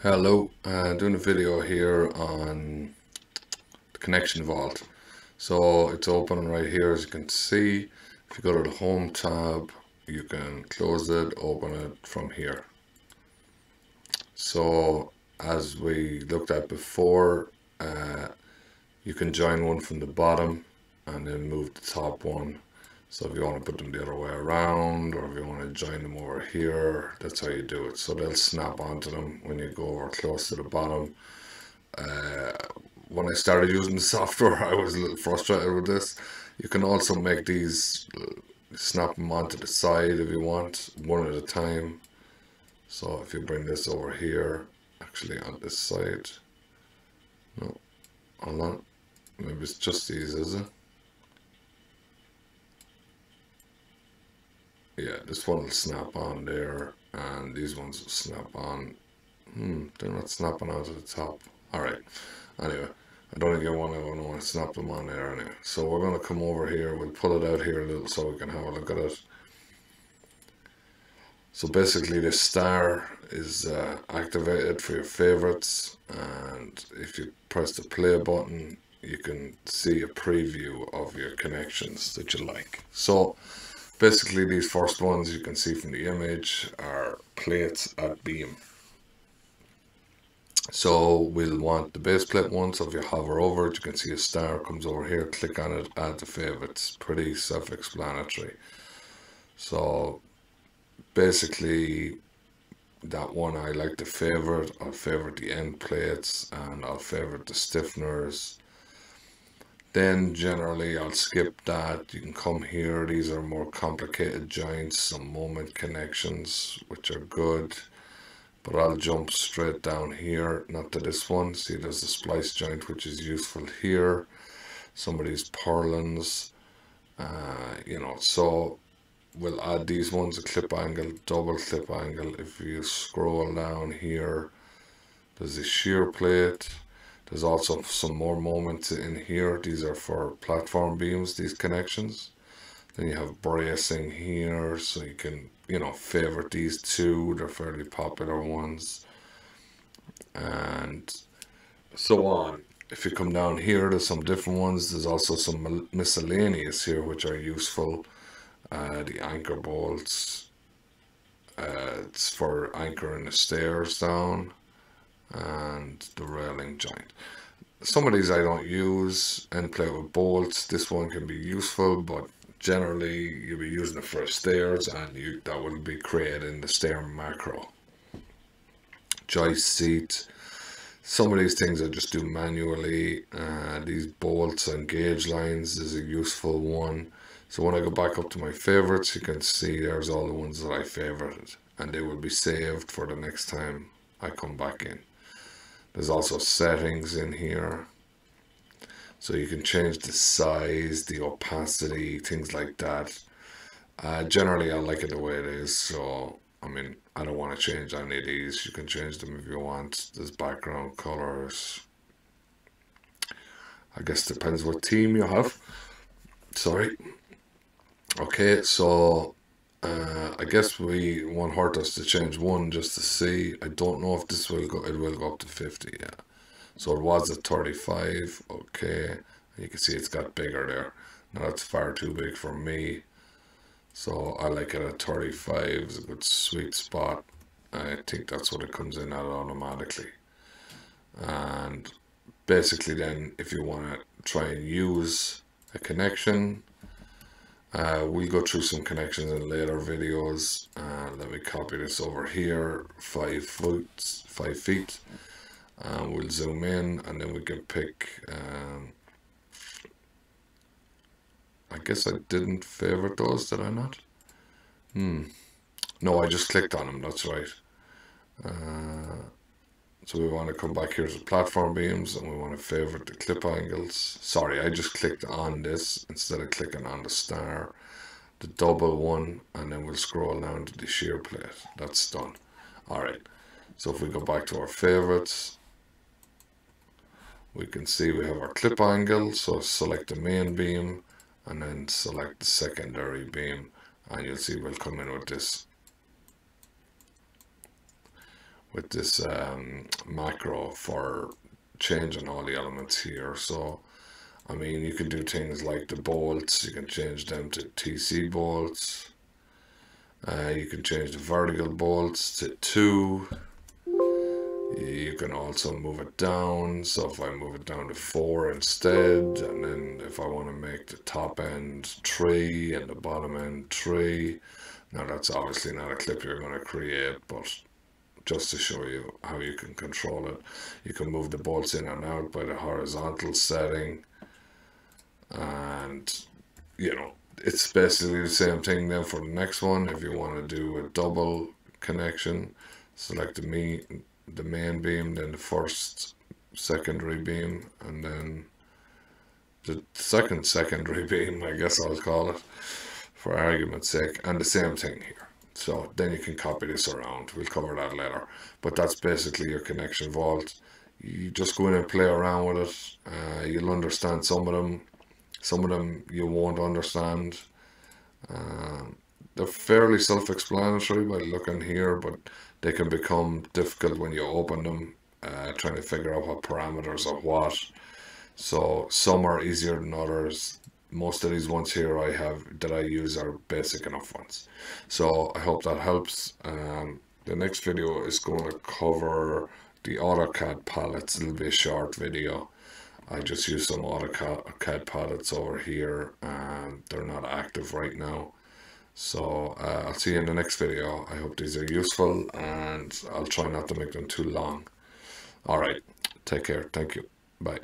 Hello, uh, doing a video here on the connection vault. So it's open right here as you can see. If you go to the home tab, you can close it, open it from here. So as we looked at before, uh, you can join one from the bottom and then move the top one so if you want to put them the other way around or if you want to join them over here, that's how you do it. So they'll snap onto them when you go over close to the bottom. Uh, when I started using the software, I was a little frustrated with this. You can also make these, snap them onto the side if you want, one at a time. So if you bring this over here, actually on this side, no, hold on, maybe it's just these, is it? Yeah, this one will snap on there, and these ones will snap on. Hmm, they're not snapping onto the top. All right. Anyway, I don't one. I don't want to snap them on there anyway. So we're going to come over here. We'll pull it out here a little so we can have a look at it. So basically, the star is uh, activated for your favorites, and if you press the play button, you can see a preview of your connections that you like. So Basically, these first ones you can see from the image are plates at beam. So we'll want the base plate one, so if you hover over it, you can see a star comes over here, click on it, add to favorites. Pretty self-explanatory. So basically, that one I like to favorite. I'll favorite the end plates and I'll favorite the stiffeners then generally I'll skip that. You can come here. These are more complicated joints, some moment connections, which are good. But I'll jump straight down here, not to this one. See, there's a splice joint, which is useful here. Some of these purlins, uh, you know, so we'll add these ones, a clip angle, double clip angle. If you scroll down here, there's a shear plate there's also some more moments in here. These are for platform beams, these connections. Then you have bracing here, so you can, you know, favorite these two. They're fairly popular ones. And so on. If you come down here, there's some different ones. There's also some miscellaneous here, which are useful. Uh, the anchor bolts. Uh, it's for anchoring the stairs down and the railing joint. Some of these I don't use and play with bolts. This one can be useful, but generally you'll be using it for stairs and you that will be created in the stair macro. Joist seat. Some of these things I just do manually. Uh, these bolts and gauge lines is a useful one. So when I go back up to my favorites, you can see there's all the ones that I favorited and they will be saved for the next time I come back in. There's also settings in here. So you can change the size, the opacity, things like that. Uh, generally, I like it the way it is. So, I mean, I don't want to change any of these. You can change them if you want. There's background colors. I guess depends what team you have. Sorry. Okay, so uh, I guess we won't hurt us to change one just to see. I don't know if this will go. It will go up to 50, yeah. So it was at 35, okay. You can see it's got bigger there. Now that's far too big for me. So I like it at 35, it's a good sweet spot. I think that's what it comes in at automatically. And basically then if you want to try and use a connection, uh, we'll go through some connections in later videos. Uh, let me copy this over here, five foot, five feet. Uh, we'll zoom in and then we can pick. Um, I guess I didn't favorite those, did I not? Hmm. No, I just clicked on them. That's right. Uh, so we want to come back here to platform beams and we want to favorite the clip angles. Sorry, I just clicked on this instead of clicking on the star. The double one and then we'll scroll down to the shear plate. That's done. Alright, so if we go back to our favorites, we can see we have our clip angle. So select the main beam and then select the secondary beam and you'll see we'll come in with this with this um, macro for changing all the elements here. So, I mean, you can do things like the bolts, you can change them to TC bolts. Uh, you can change the vertical bolts to 2. You can also move it down. So if I move it down to 4 instead, and then if I want to make the top end 3 and the bottom end 3, now that's obviously not a clip you're going to create, but just to show you how you can control it. You can move the bolts in and out by the horizontal setting. And, you know, it's basically the same thing then for the next one. If you want to do a double connection, select the main, the main beam, then the first secondary beam, and then the second secondary beam, I guess I'll call it, for argument's sake, and the same thing here. So then you can copy this around. We'll cover that later. But that's basically your connection vault. You just go in and play around with it. Uh, you'll understand some of them some of them you won't understand. Um, they're fairly self-explanatory by looking here, but they can become difficult when you open them, uh, trying to figure out what parameters are what. So some are easier than others. Most of these ones here I have that I use are basic enough ones. So I hope that helps. Um, the next video is going to cover the AutoCAD palettes. It'll be a short video. I just use some AutoCAD palettes over here and they're not active right now. So uh, I'll see you in the next video. I hope these are useful and I'll try not to make them too long. Alright, take care. Thank you. Bye.